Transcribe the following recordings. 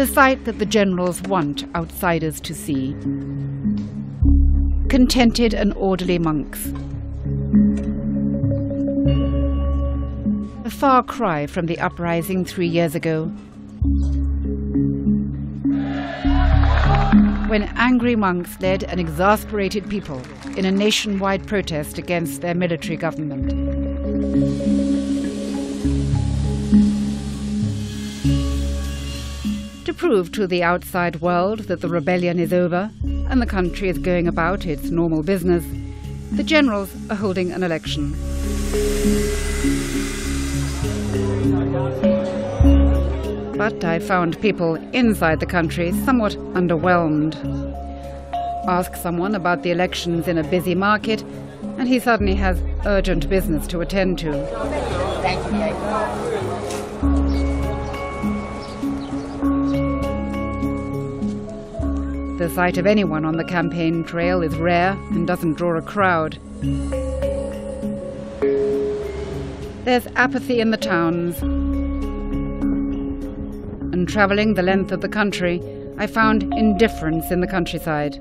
The sight that the generals want outsiders to see. Contented and orderly monks. A far cry from the uprising three years ago. When angry monks led an exasperated people in a nationwide protest against their military government. To prove to the outside world that the rebellion is over and the country is going about its normal business, the generals are holding an election. But I found people inside the country somewhat underwhelmed. Ask someone about the elections in a busy market, and he suddenly has urgent business to attend to. The sight of anyone on the campaign trail is rare and doesn't draw a crowd. There's apathy in the towns and travelling the length of the country, I found indifference in the countryside.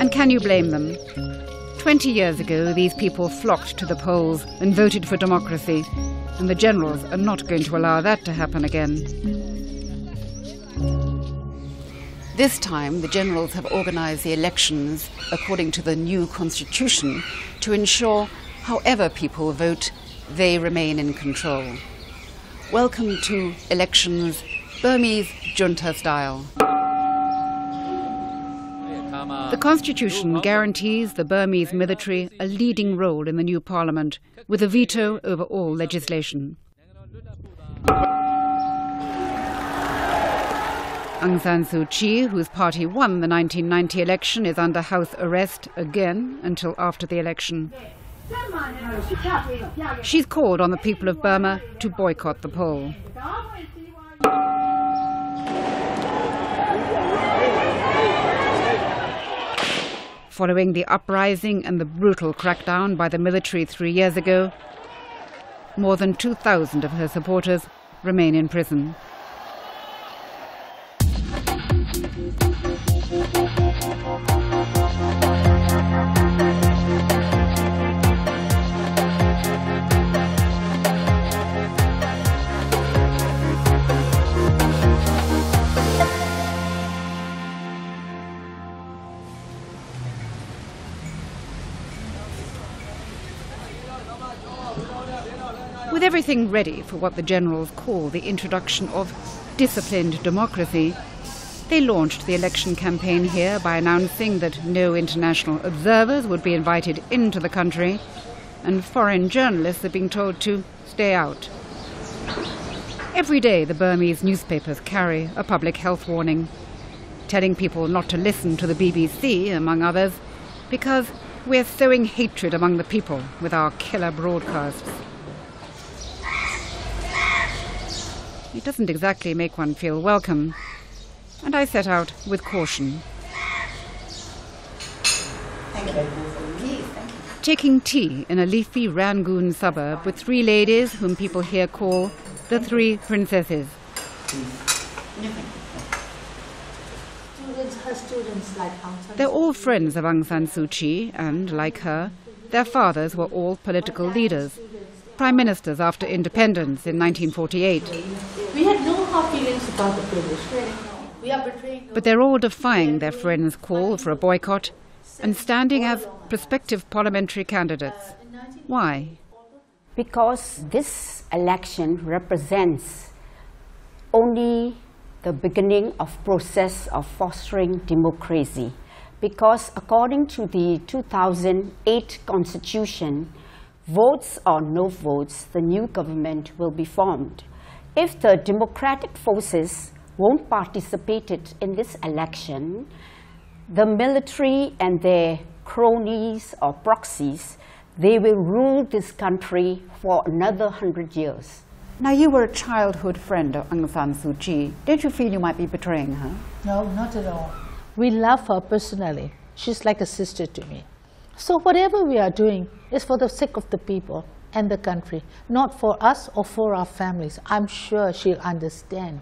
And can you blame them? Twenty years ago, these people flocked to the polls and voted for democracy, and the generals are not going to allow that to happen again. This time, the generals have organized the elections according to the new constitution to ensure, however people vote, they remain in control. Welcome to elections, Burmese junta style. The constitution guarantees the Burmese military a leading role in the new parliament, with a veto over all legislation. Aung San Suu Kyi, whose party won the 1990 election, is under house arrest again until after the election. She's called on the people of Burma to boycott the poll. Following the uprising and the brutal crackdown by the military three years ago, more than 2,000 of her supporters remain in prison. Everything ready for what the generals call the introduction of disciplined democracy, they launched the election campaign here by announcing that no international observers would be invited into the country and foreign journalists are being told to stay out. Every day, the Burmese newspapers carry a public health warning, telling people not to listen to the BBC, among others, because we're sowing hatred among the people with our killer broadcasts. It doesn't exactly make one feel welcome, and I set out with caution. Taking tea in a leafy Rangoon suburb with three ladies whom people here call the Three Princesses. Students, her students like Aung San They're all friends of Aung San Suu Kyi, and, like her, their fathers were all political leaders, prime ministers after independence in 1948. We had no hard feelings about the British. We are betraying. But they're all defying their friends' call for a boycott and standing as prospective parliamentary candidates. Why? because this election represents only the beginning of process of fostering democracy because according to the 2008 constitution votes or no votes the new government will be formed if the democratic forces won't participate in this election the military and their cronies or proxies, they will rule this country for another hundred years. Now, you were a childhood friend of Aung San Suu Kyi. Don't you feel you might be betraying her? No, not at all. We love her personally. She's like a sister to me. So whatever we are doing is for the sake of the people and the country, not for us or for our families. I'm sure she'll understand.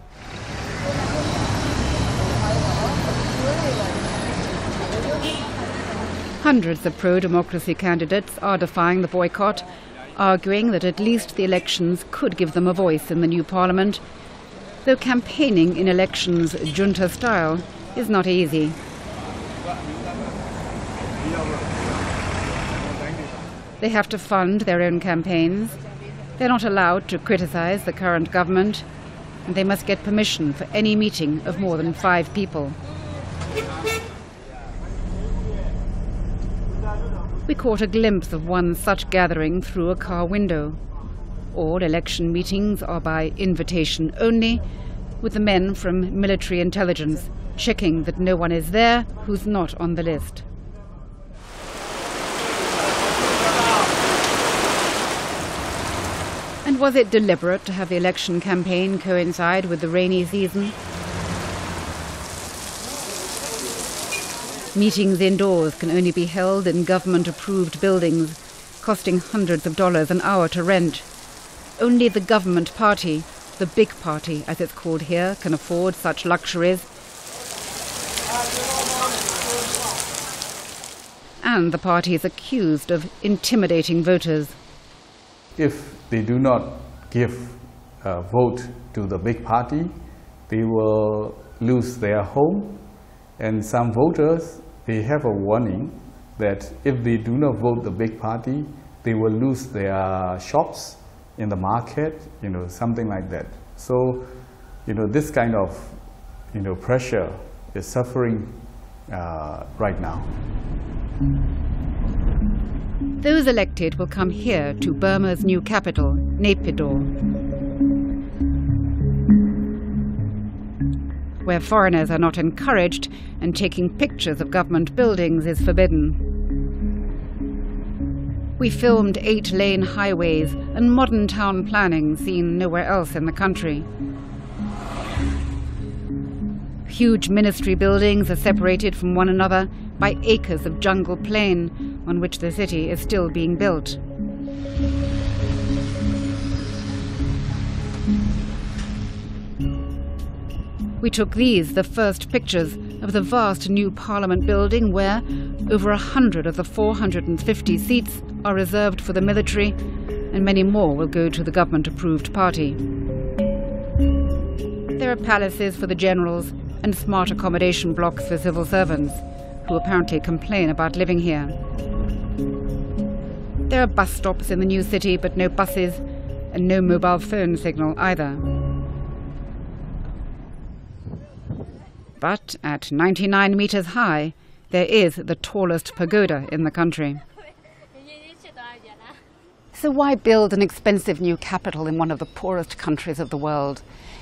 Hundreds of pro democracy candidates are defying the boycott, arguing that at least the elections could give them a voice in the new parliament, though campaigning in elections junta style is not easy. They have to fund their own campaigns. They're not allowed to criticize the current government, and they must get permission for any meeting of more than five people. We caught a glimpse of one such gathering through a car window. All election meetings are by invitation only, with the men from military intelligence checking that no one is there who's not on the list. And was it deliberate to have the election campaign coincide with the rainy season? Meetings indoors can only be held in government approved buildings, costing hundreds of dollars an hour to rent. Only the government party, the big party as it's called here, can afford such luxuries. And the party is accused of intimidating voters. If they do not give a vote to the big party, they will lose their home. And some voters, they have a warning that if they do not vote the big party, they will lose their shops in the market, you know, something like that. So, you know, this kind of, you know, pressure is suffering uh, right now. Those elected will come here to Burma's new capital, Naypyidaw, where foreigners are not encouraged and taking pictures of government buildings is forbidden. We filmed eight lane highways and modern town planning seen nowhere else in the country. Huge ministry buildings are separated from one another by acres of jungle plain on which the city is still being built. We took these, the first pictures of the vast new Parliament building where over a hundred of the 450 seats are reserved for the military and many more will go to the government-approved party. There are palaces for the generals and smart accommodation blocks for civil servants, who apparently complain about living here. There are bus stops in the new city, but no buses and no mobile phone signal either. But at 99 meters high, there is the tallest pagoda in the country. So why build an expensive new capital in one of the poorest countries of the world?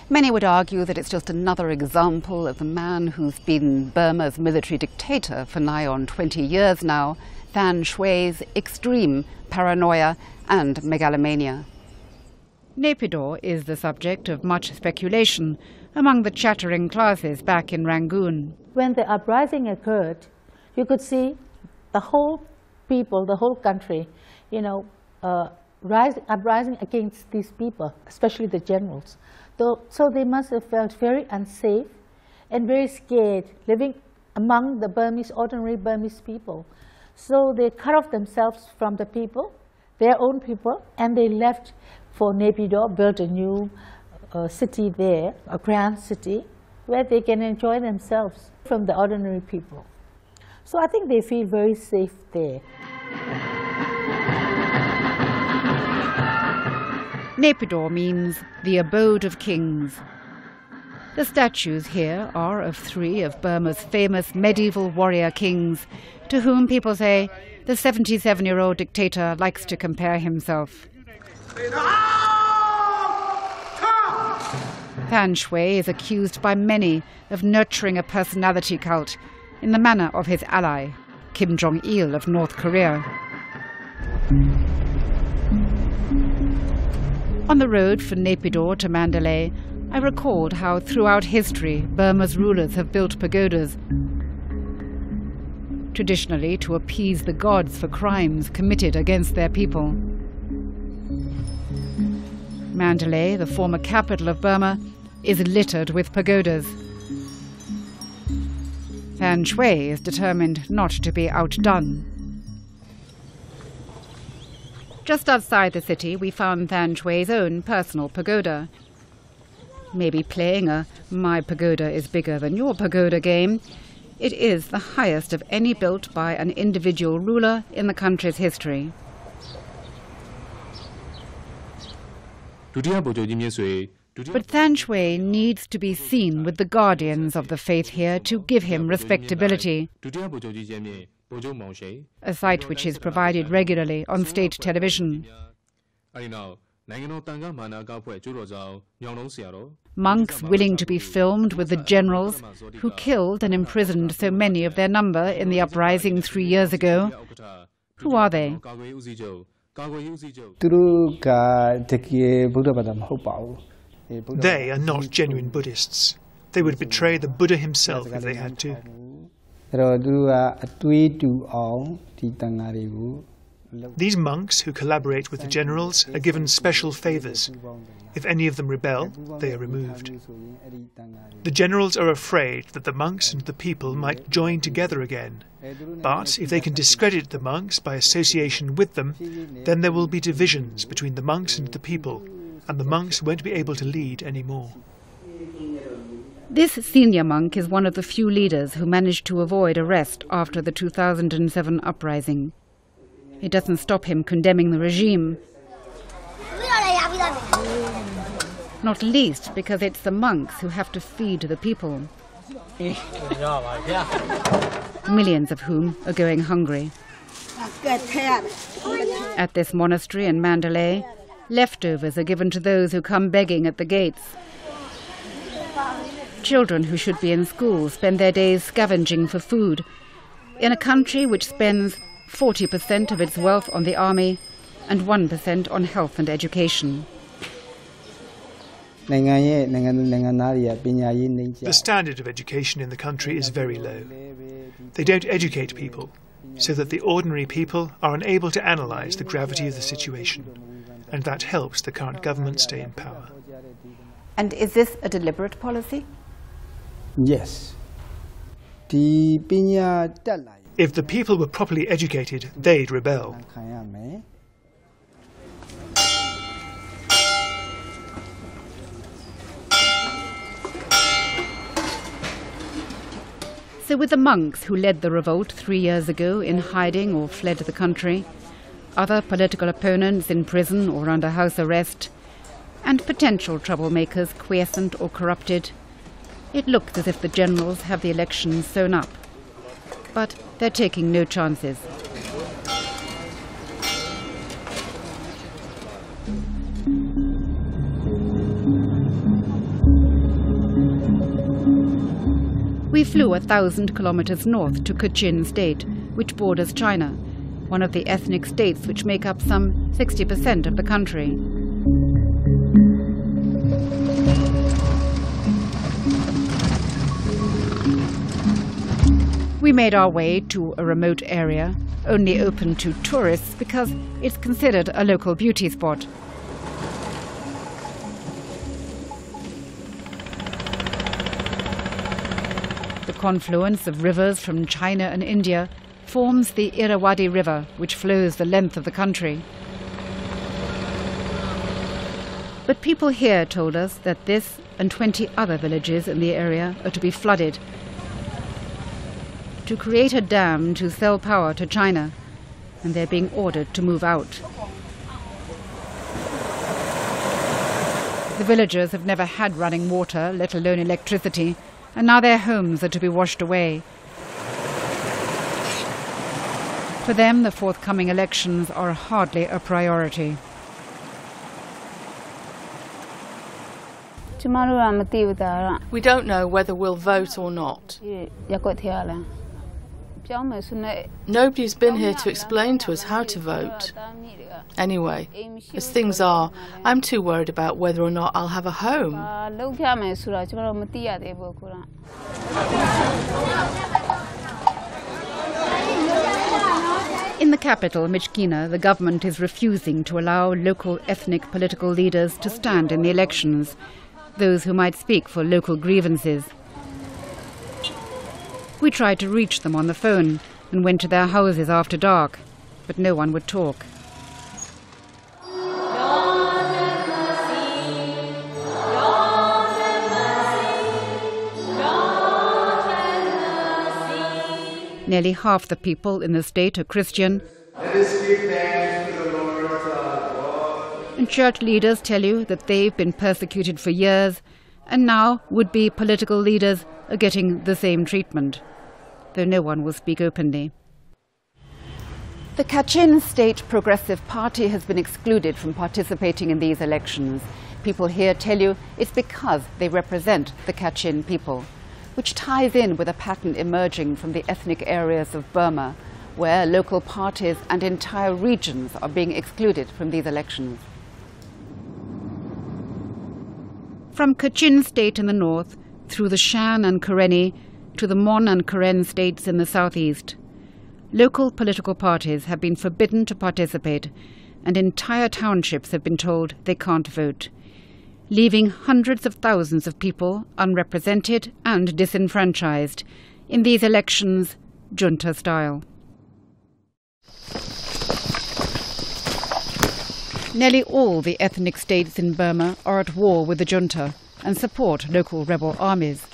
Many would argue that it's just another example of the man who's been Burma's military dictator for nigh on 20 years now, Than Shwe's extreme paranoia and megalomania. Naypyidaw is the subject of much speculation among the chattering classes back in Rangoon. When the uprising occurred, you could see the whole people, the whole country, you know, uh, rise, uprising against these people, especially the generals. So, so they must have felt very unsafe and very scared living among the Burmese, ordinary Burmese people. So they cut off themselves from the people, their own people, and they left for Naypyidaw, built a new uh, city there, a grand city, where they can enjoy themselves from the ordinary people. So I think they feel very safe there. Naypyidaw means the abode of kings. The statues here are of three of Burma's famous medieval warrior kings, to whom people say the 77 year old dictator likes to compare himself. Than Shwe is accused by many of nurturing a personality cult in the manner of his ally, Kim Jong il of North Korea. On the road from Naypyidaw to Mandalay, I recalled how throughout history Burma's rulers have built pagodas, traditionally to appease the gods for crimes committed against their people. Mandalay, the former capital of Burma, is littered with pagodas. Than Shwe is determined not to be outdone. Just outside the city, we found Than Shwe's own personal pagoda. Maybe playing a My Pagoda is Bigger Than Your Pagoda game, it is the highest of any built by an individual ruler in the country's history. But Than Shwe needs to be seen with the guardians of the faith here to give him respectability, a sight which is provided regularly on state television. အဲဒီနောက်နိုင်ငံတော်တန်ခါမာနာကောက်ဖွဲ့ကျိုးတော်ဆောင်ညောင်လုံးဆရာတော် Monks willing to be filmed with the generals who killed and imprisoned so many of their number in the uprising three years ago. ဥက္ကဋ္ဌ Who are they? ကာကွယ်ရေးဦးစီးချုပ်ကာကွယ်ရေးဦးစီးချုပ် သူတို့ကတကယ်ဗုဒ္ဓဘာသာမဟုတ်ပါဘူးအေးဗုဒ္ဓဘာသာ They are not genuine Buddhists. They would betray the Buddha himself if they had to. အဲ့တော့သူတို့ကအတွေးတူအောင်ဒီတန်ဃာတွေကိုလုပ် These monks who collaborate with the generals are given special favors. If any of them rebel, they are removed. The generals are afraid that the monks and the people might join together again. But if they can discredit the monks by association with them, then there will be divisions between the monks and the people, and the monks won't be able to lead anymore. This senior monk is one of the few leaders who managed to avoid arrest after the 2007 uprising. It doesn't stop him condemning the regime, not least because it's the monks who have to feed the people, millions of whom are going hungry. At this monastery in Mandalay, leftovers are given to those who come begging at the gates. Children who should be in school spend their days scavenging for food in a country which spends 40% of its wealth on the army, and 1% on health and education. The standard of education in the country is very low. They don't educate people, so that the ordinary people are unable to analyse the gravity of the situation, and that helps the current government stay in power. And is this a deliberate policy? Yes. If the people were properly educated, they'd rebel. So, with the monks who led the revolt three years ago in hiding or fled the country, other political opponents in prison or under house arrest, and potential troublemakers quiescent or corrupted, it looks as if the generals have the election sewn up. But they're taking no chances. We flew a thousand kilometers north to Kachin State, which borders China, one of the ethnic states which make up some 60% of the country. We made our way to a remote area, only open to tourists because it's considered a local beauty spot. The confluence of rivers from China and India forms the Irrawaddy River, which flows the length of the country. But people here told us that this and 20 other villages in the area are to be flooded to create a dam to sell power to China, and they're being ordered to move out. The villagers have never had running water, let alone electricity, and now their homes are to be washed away. For them, the forthcoming elections are hardly a priority. We don't know whether we'll vote or not. Nobody's been here to explain to us how to vote. Anyway, as things are, I'm too worried about whether or not I'll have a home. In the capital, Myitkyina, the government is refusing to allow local ethnic political leaders to stand in the elections, those who might speak for local grievances. We tried to reach them on the phone and went to their houses after dark, but no one would talk. Nearly half the people in the state are Christian. And church leaders tell you that they've been persecuted for years, and now would be political leaders are getting the same treatment, though no one will speak openly. The Kachin State Progressive Party has been excluded from participating in these elections. People here tell you it's because they represent the Kachin people which ties in with a pattern emerging from the ethnic areas of Burma, where local parties and entire regions are being excluded from these elections. From Kachin state in the north, through the Shan and Karenni, to the Mon and Karen states in the southeast, local political parties have been forbidden to participate, and entire townships have been told they can't vote leaving hundreds of thousands of people unrepresented and disenfranchised in these elections junta style. Nearly all the ethnic states in Burma are at war with the junta and support local rebel armies.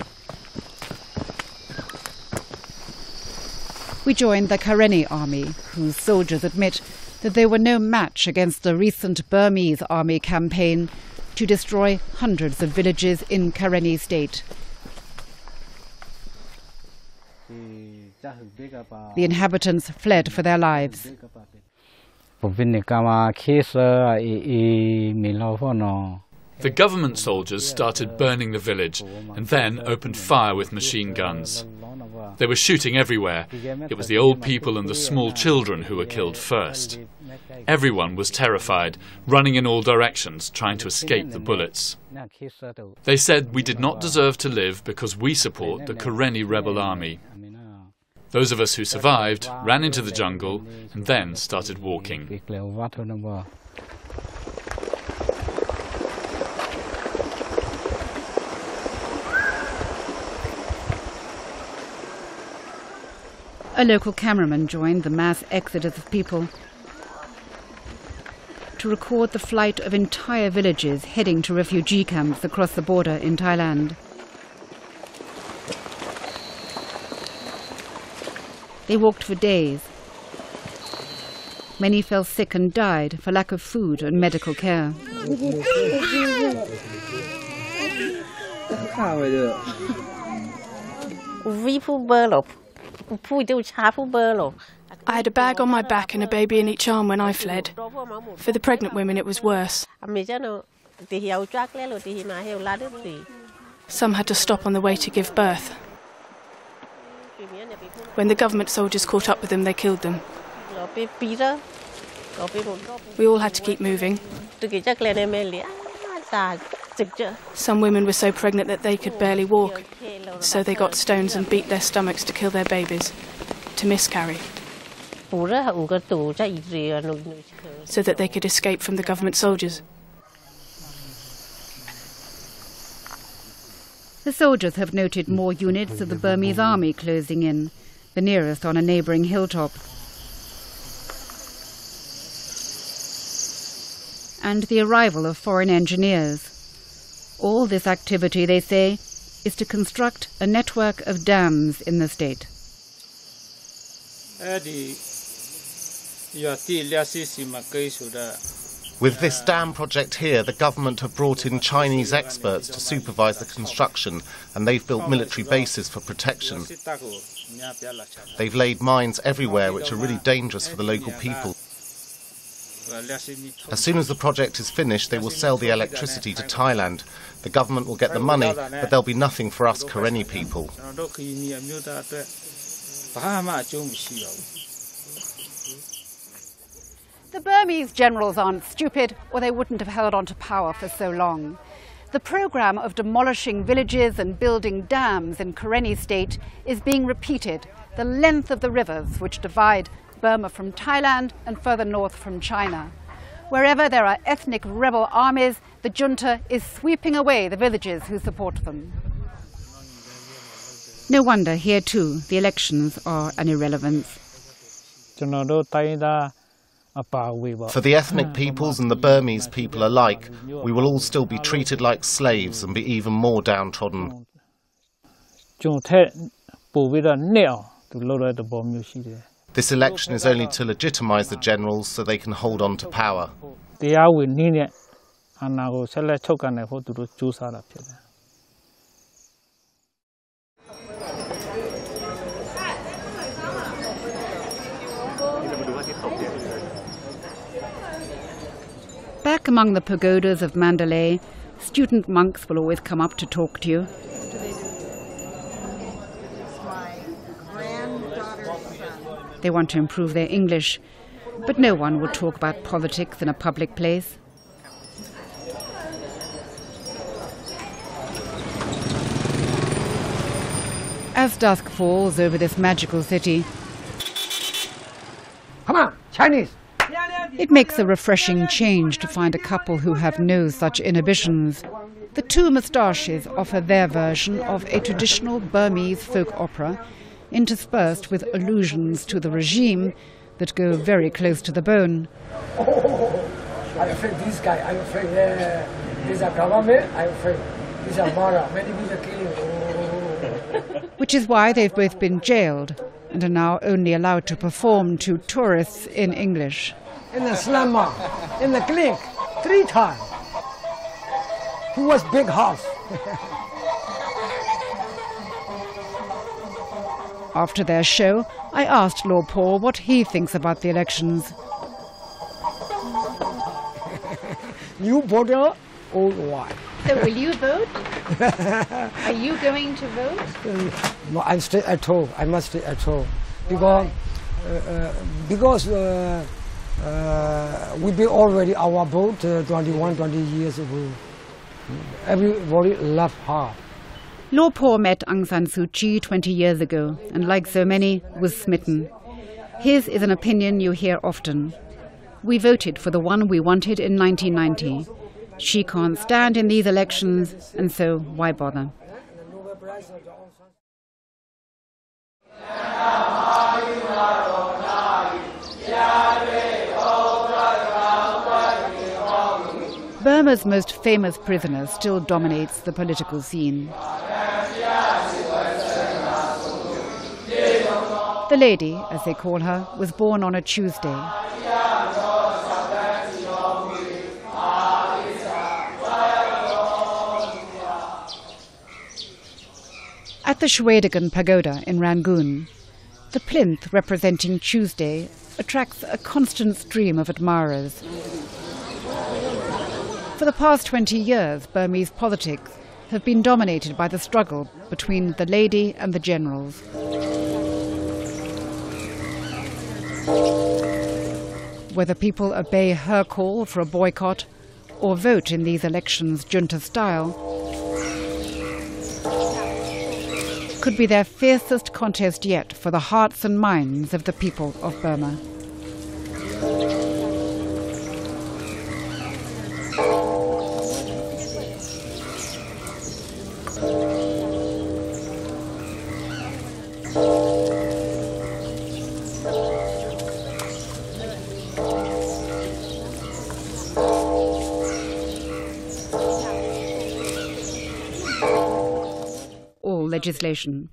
We joined the Karenni army, whose soldiers admit that they were no match against the recent Burmese army campaign to destroy hundreds of villages in Karenni state. The inhabitants fled for their lives. The government soldiers started burning the village and then opened fire with machine guns. They were shooting everywhere. It was the old people and the small children who were killed first. Everyone was terrified, running in all directions, trying to escape the bullets. They said we did not deserve to live because we support the Karenni rebel army. Those of us who survived ran into the jungle and then started walking. A local cameraman joined the mass exodus of people to record the flight of entire villages heading to refugee camps across the border in Thailand. They walked for days. Many fell sick and died for lack of food and medical care. I had a bag on my back and a baby in each arm when I fled. For the pregnant women, it was worse. Some had to stop on the way to give birth. When the government soldiers caught up with them, they killed them. We all had to keep moving. Some women were so pregnant that they could barely walk, so they got stones and beat their stomachs to kill their babies, to miscarry so that they could escape from the government soldiers. The soldiers have noted more units of the Burmese army closing in, the nearest on a neighbouring hilltop. And the arrival of foreign engineers. All this activity, they say, is to construct a network of dams in the state. With this dam project here, the government have brought in Chinese experts to supervise the construction, and they've built military bases for protection. They've laid mines everywhere, which are really dangerous for the local people. As soon as the project is finished, they will sell the electricity to Thailand. The government will get the money, but there'll be nothing for us Karenni people. The Burmese generals aren't stupid, or they wouldn't have held on to power for so long. The program of demolishing villages and building dams in Karenni state is being repeated the length of the rivers which divide Burma from Thailand and further north from China. Wherever there are ethnic rebel armies, the junta is sweeping away the villages who support them. No wonder here too the elections are an irrelevance. For the ethnic peoples and the Burmese people alike, we will all still be treated like slaves and be even more downtrodden. This election is only to legitimize the generals so they can hold on to power. Back among the pagodas of Mandalay, student monks will always come up to talk to you. They want to improve their English, but no one would talk about politics in a public place. As dusk falls over this magical city, Come on, Chinese. it makes a refreshing change to find a couple who have no such inhibitions. The two moustaches offer their version of a traditional Burmese folk opera, interspersed with allusions to the regime that go very close to the bone. Oh, I'm afraid this guy. I'm afraid uh, this government. I'm afraid this a Mara. Many people killing. Oh. which is why they've both been jailed and are now only allowed to perform to tourists in English. In the slum, in the clinic, three times. Who was big house? After their show, I asked Law Paul what he thinks about the elections. New border, old white. So will you vote? Are you going to vote? No, I stay at home. I must stay at home because uh, uh, because uh, uh, we be already our vote uh, 21, 20 years ago. Everybody love her. Law Paul met Aung San Suu Kyi 20 years ago and, like so many, was smitten. His is an opinion you hear often. We voted for the one we wanted in 1990. She can't stand in these elections, and so why bother? Burma's most famous prisoner still dominates the political scene. The lady, as they call her, was born on a Tuesday. At the Shwedagon Pagoda in Rangoon, the plinth representing Tuesday attracts a constant stream of admirers. For the past 20 years, Burmese politics have been dominated by the struggle between the lady and the generals. Whether people obey her call for a boycott or vote in these elections junta style could be their fiercest contest yet for the hearts and minds of the people of Burma. All legislation.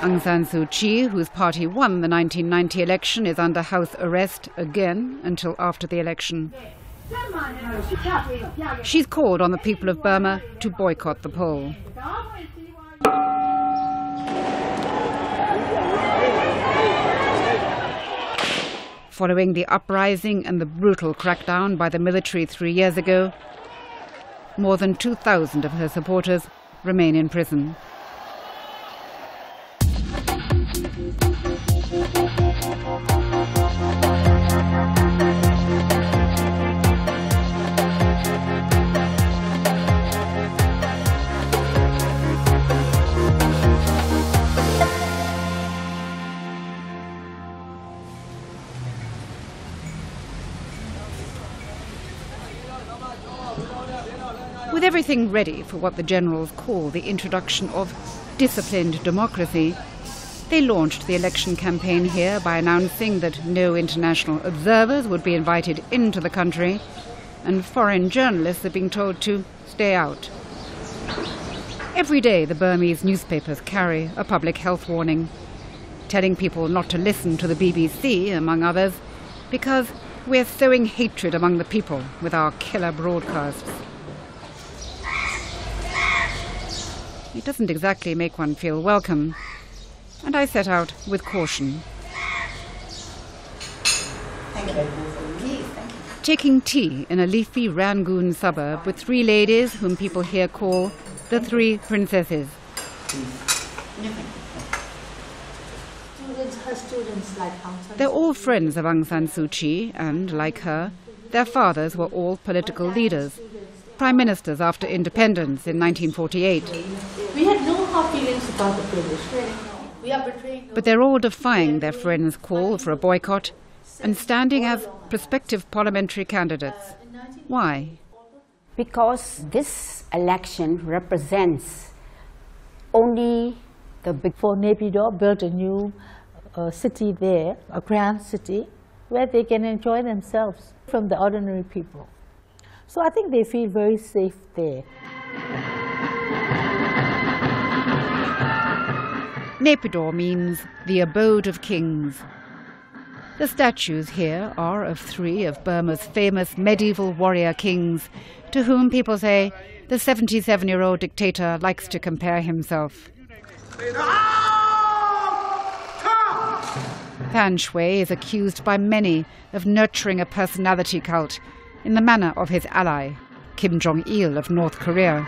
Aung San Suu Kyi, whose party won the 1990 election, is under house arrest again until after the election. She's called on the people of Burma to boycott the poll. Following the uprising and the brutal crackdown by the military three years ago, more than 2,000 of her supporters remain in prison. Everything ready for what the generals call the introduction of disciplined democracy, they launched the election campaign here by announcing that no international observers would be invited into the country and foreign journalists are being told to stay out. Every day the Burmese newspapers carry a public health warning, telling people not to listen to the BBC, among others, because we're sowing hatred among the people with our killer broadcasts. It doesn't exactly make one feel welcome, and I set out with caution. Taking tea in a leafy Rangoon suburb with three ladies whom people here call the Three Princesses. They're all friends of Aung San Suu Kyi, and, like her, their fathers were all political leaders, prime ministers after independence in 1948. But they're all defying their friends' call for a boycott and standing as prospective parliamentary candidates. Why? Because this election represents only the big. For Naypyidaw built a new uh, city there, a grand city, where they can enjoy themselves from the ordinary people. So I think they feel very safe there. Naypyidaw means the abode of kings. The statues here are of three of Burma's famous medieval warrior kings, to whom people say the 77-year-old dictator likes to compare himself. Than Shwe is accused by many of nurturing a personality cult in the manner of his ally, Kim Jong-il of North Korea.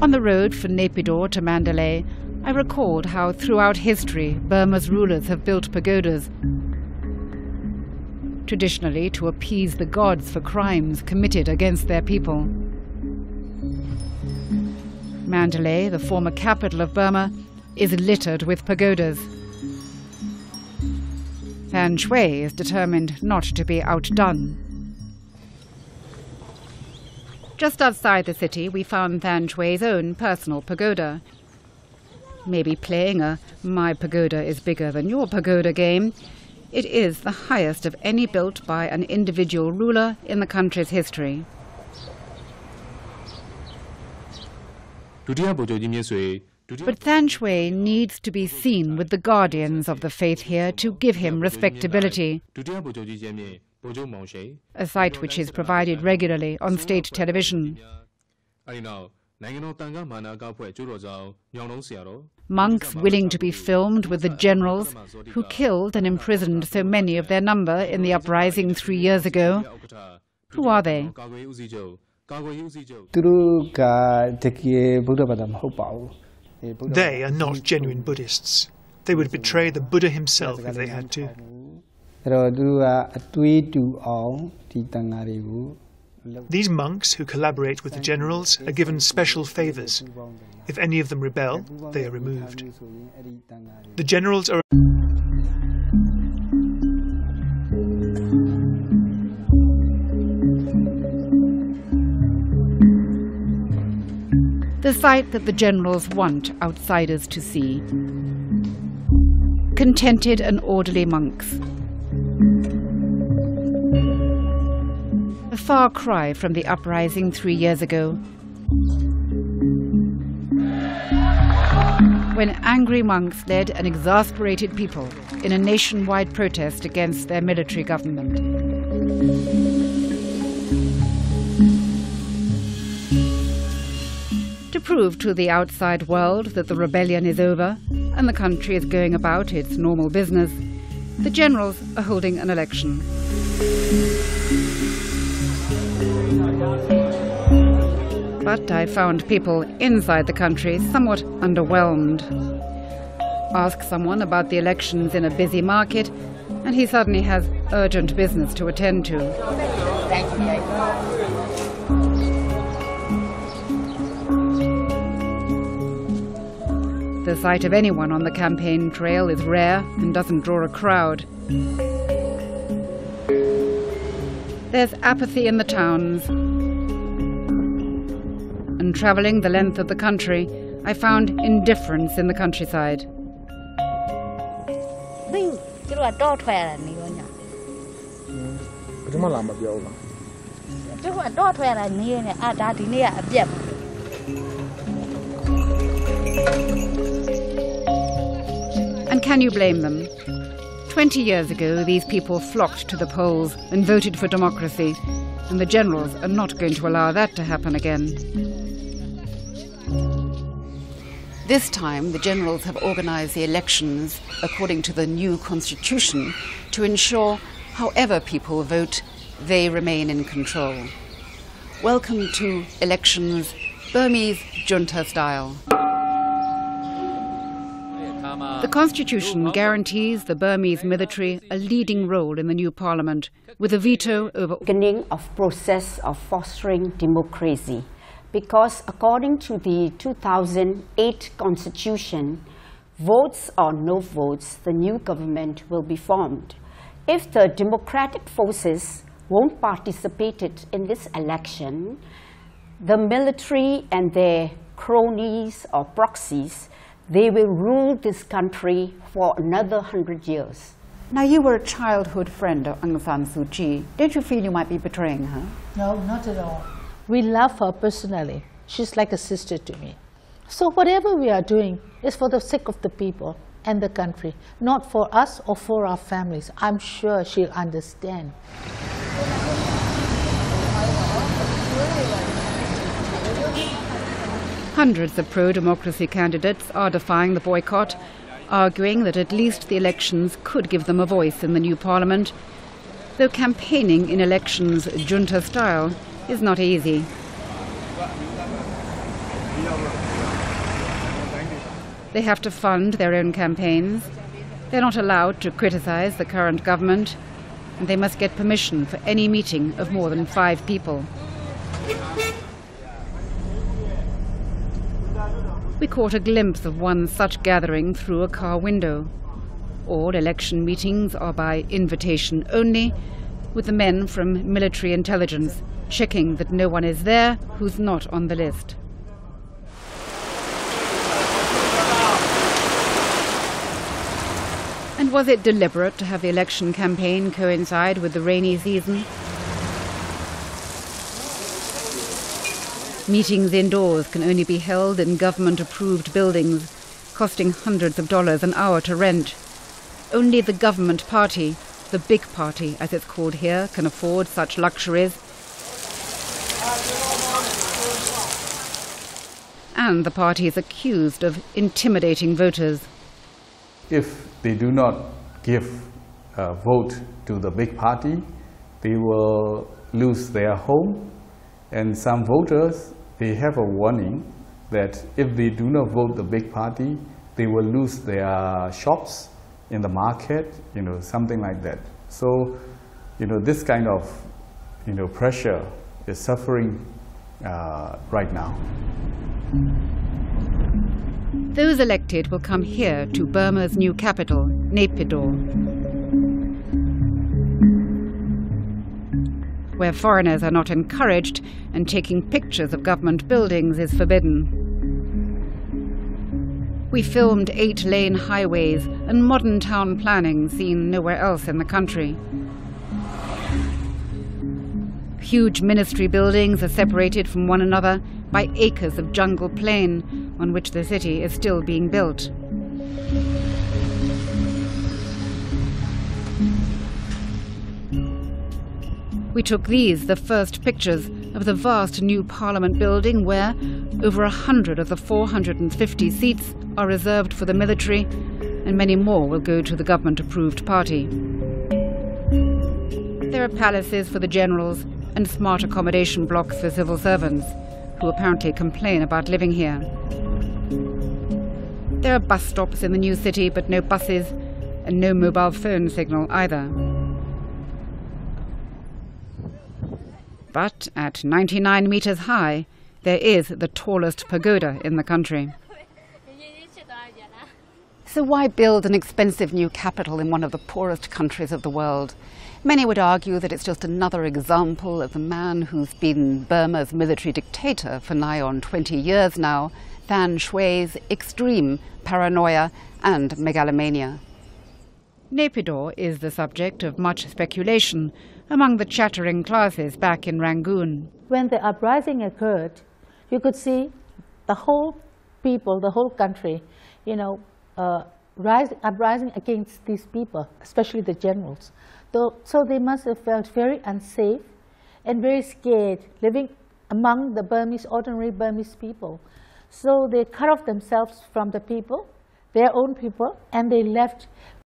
On the road from Naypyidaw to Mandalay, I recalled how throughout history Burma's rulers have built pagodas, traditionally to appease the gods for crimes committed against their people. Mandalay, the former capital of Burma, is littered with pagodas. Than Shwe is determined not to be outdone. Just outside the city, we found Than Shwe's own personal pagoda. Maybe playing a My Pagoda is Bigger Than Your Pagoda game, it is the highest of any built by an individual ruler in the country's history. but Than Shwe needs to be seen with the guardians of the faith here to give him respectability a sight which is provided regularly on state television. Monks willing to be filmed with the generals who killed and imprisoned so many of their number in the uprising three years ago. Who are they? They are not genuine Buddhists. They would betray the Buddha himself if they had to. These monks who collaborate with the generals are given special favors. If any of them rebel, they are removed. The generals are The sight that the generals want outsiders to see. Contented and orderly monks. A far cry from the uprising three years ago. When angry monks led an exasperated people in a nationwide protest against their military government. To prove to the outside world that the rebellion is over and the country is going about its normal business, the generals are holding an election. But I found people inside the country somewhat underwhelmed. Ask someone about the elections in a busy market, and he suddenly has urgent business to attend to. The sight of anyone on the campaign trail is rare and doesn't draw a crowd. There's apathy in the towns. And travelling the length of the country, I found indifference in the countryside. Mm. Can you blame them? Twenty years ago, these people flocked to the polls and voted for democracy, and the generals are not going to allow that to happen again. This time, the generals have organised the elections according to the new constitution to ensure, however people vote, they remain in control. Welcome to elections, Burmese junta style. The constitution guarantees the Burmese military a leading role in the new parliament, with a veto over beginning of process of fostering democracy. Because according to the 2008 constitution votes or no votes the new government will be formed. If the democratic forces won't participate in this election the military and their cronies or proxies they will rule this country for another hundred years. Now, you were a childhood friend of Aung San Suu Kyi. Did you feel you might be betraying her? No, not at all. We love her personally. She's like a sister to me. So whatever we are doing is for the sake of the people and the country, not for us or for our families. I'm sure she'll understand. Hundreds of pro democracy candidates are defying the boycott, arguing that at least the elections could give them a voice in the new parliament, though campaigning in elections junta style is not easy. They have to fund their own campaigns. They're not allowed to criticize the current government, and they must get permission for any meeting of more than five people. We caught a glimpse of one such gathering through a car window. All election meetings are by invitation only, with the men from military intelligence checking that no one is there who's not on the list. And was it deliberate to have the election campaign coincide with the rainy season? Meetings indoors can only be held in government approved buildings, costing hundreds of dollars an hour to rent. Only the government party, the big party as it's called here, can afford such luxuries. And the party is accused of intimidating voters. If they do not give a vote to the big party, they will lose their home. And some voters, they have a warning that if they do not vote the big party, they will lose their shops in the market, you know, something like that. So, you know, this kind of, you know, pressure is suffering uh, right now. Those elected will come here to Burma's new capital, Naypyidaw, where foreigners are not encouraged and taking pictures of government buildings is forbidden. We filmed eight-lane highways and modern town planning seen nowhere else in the country. Huge ministry buildings are separated from one another by acres of jungle plain on which the city is still being built. We took these, the first pictures of the vast new Parliament building where over a hundred of the 450 seats are reserved for the military and many more will go to the government-approved party. There are palaces for the generals and smart accommodation blocks for civil servants, who apparently complain about living here. There are bus stops in the new city, but no buses and no mobile phone signal either. But at 99 meters high, there is the tallest pagoda in the country. So why build an expensive new capital in one of the poorest countries of the world? Many would argue that it's just another example of the man who's been Burma's military dictator for nigh on 20 years now, Than Shwe's extreme paranoia and megalomania. Naypyidaw is the subject of much speculation among the chattering classes back in Rangoon. When the uprising occurred, you could see the whole people, the whole country, you know, uh, uprising against these people, especially the generals. So they must have felt very unsafe and very scared living among the Burmese, ordinary Burmese people. So they cut off themselves from the people, their own people, and they left